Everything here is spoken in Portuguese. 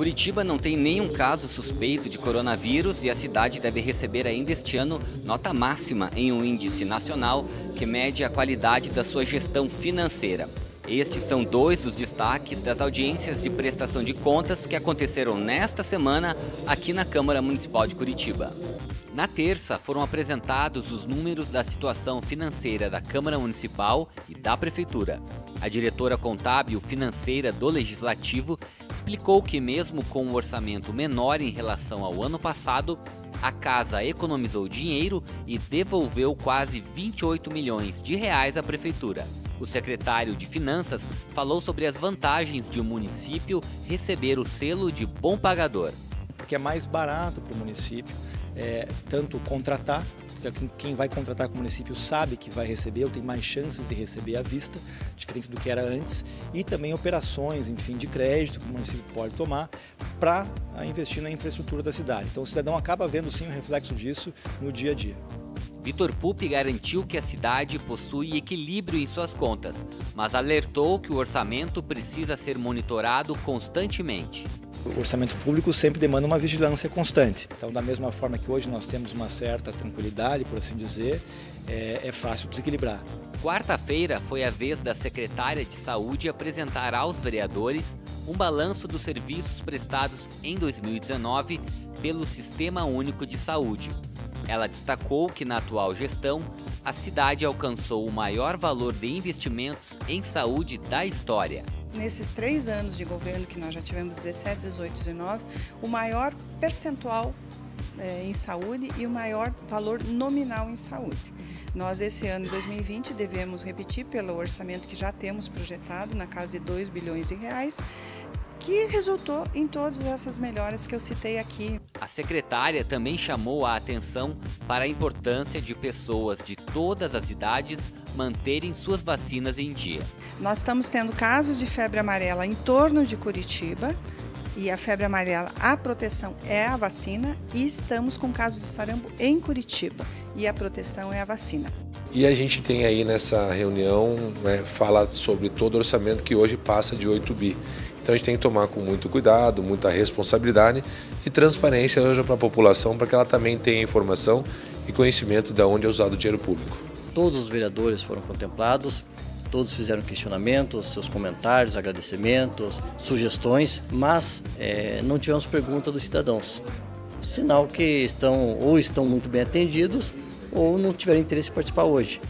Curitiba não tem nenhum caso suspeito de coronavírus e a cidade deve receber ainda este ano nota máxima em um índice nacional que mede a qualidade da sua gestão financeira. Estes são dois dos destaques das audiências de prestação de contas que aconteceram nesta semana aqui na Câmara Municipal de Curitiba. Na terça, foram apresentados os números da situação financeira da Câmara Municipal e da Prefeitura. A diretora contábil financeira do Legislativo explicou que, mesmo com um orçamento menor em relação ao ano passado, a casa economizou dinheiro e devolveu quase 28 milhões de reais à prefeitura. O secretário de Finanças falou sobre as vantagens de o um município receber o selo de bom pagador. Porque é mais barato para o município é, tanto contratar, porque quem vai contratar com o município sabe que vai receber ou tem mais chances de receber à vista, diferente do que era antes, e também operações, enfim, de crédito que o município pode tomar para investir na infraestrutura da cidade. Então o cidadão acaba vendo sim o reflexo disso no dia a dia. Vitor Pupi garantiu que a cidade possui equilíbrio em suas contas, mas alertou que o orçamento precisa ser monitorado constantemente. O orçamento público sempre demanda uma vigilância constante. Então, da mesma forma que hoje nós temos uma certa tranquilidade, por assim dizer, é, é fácil desequilibrar. Quarta-feira foi a vez da secretária de Saúde apresentar aos vereadores um balanço dos serviços prestados em 2019 pelo Sistema Único de Saúde. Ela destacou que na atual gestão, a cidade alcançou o maior valor de investimentos em saúde da história nesses três anos de governo que nós já tivemos 17, 18, 19, o maior percentual é, em saúde e o maior valor nominal em saúde. Nós, esse ano, 2020, devemos repetir pelo orçamento que já temos projetado, na casa de 2 bilhões de reais, que resultou em todas essas melhoras que eu citei aqui. A secretária também chamou a atenção para a importância de pessoas de todas as idades manterem suas vacinas em dia. Nós estamos tendo casos de febre amarela em torno de Curitiba. E a febre amarela, a proteção é a vacina, e estamos com caso de sarampo em Curitiba, e a proteção é a vacina. E a gente tem aí nessa reunião, né, fala sobre todo o orçamento que hoje passa de 8 bi. Então a gente tem que tomar com muito cuidado, muita responsabilidade e transparência hoje para a população, para que ela também tenha informação e conhecimento de onde é usado o dinheiro público. Todos os vereadores foram contemplados, todos fizeram questionamentos, seus comentários, agradecimentos, sugestões, mas é, não tivemos pergunta dos cidadãos. Sinal que estão ou estão muito bem atendidos ou não tiveram interesse em participar hoje.